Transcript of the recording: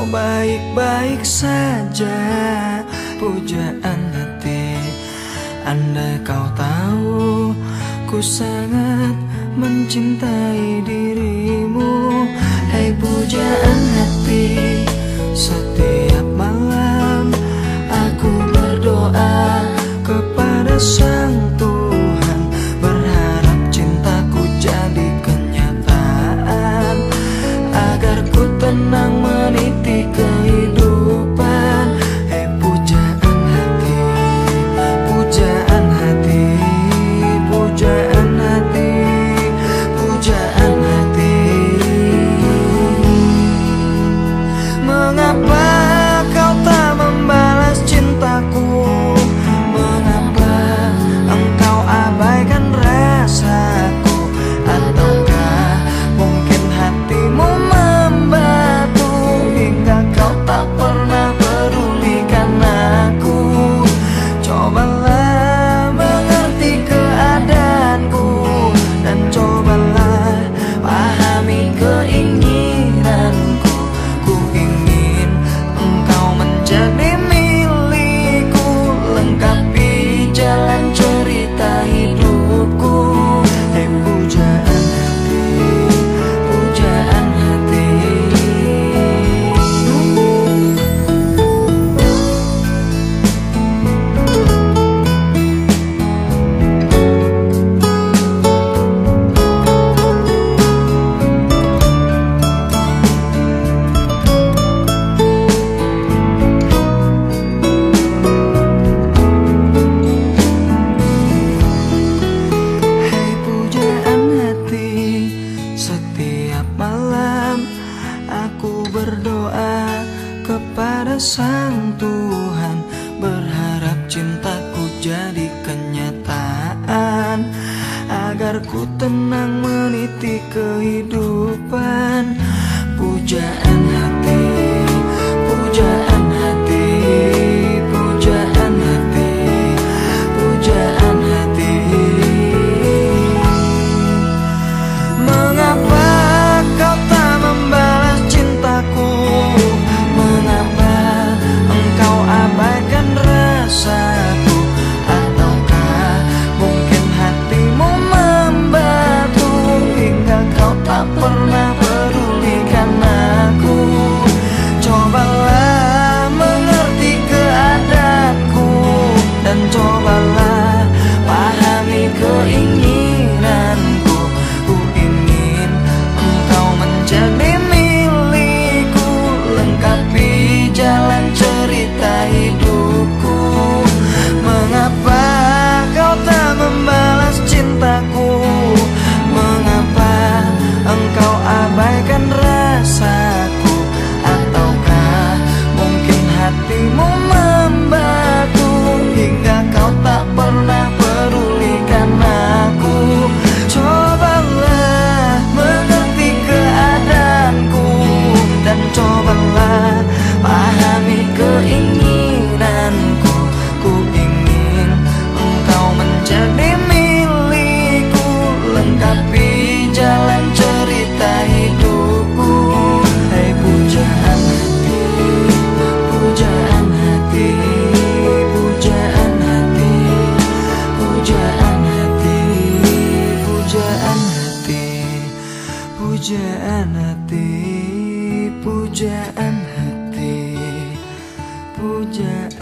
kau baik-baik saja Pujaan hati. Andai kau tahu Ku sangat mencintai dirimu. Hei pujaan hati. sang Tuhan Berharap cintaku jadi kenyataan Agar ku tenang meniti kehidupan. Pujaan Pujaan hati, pujaan hati, pujaan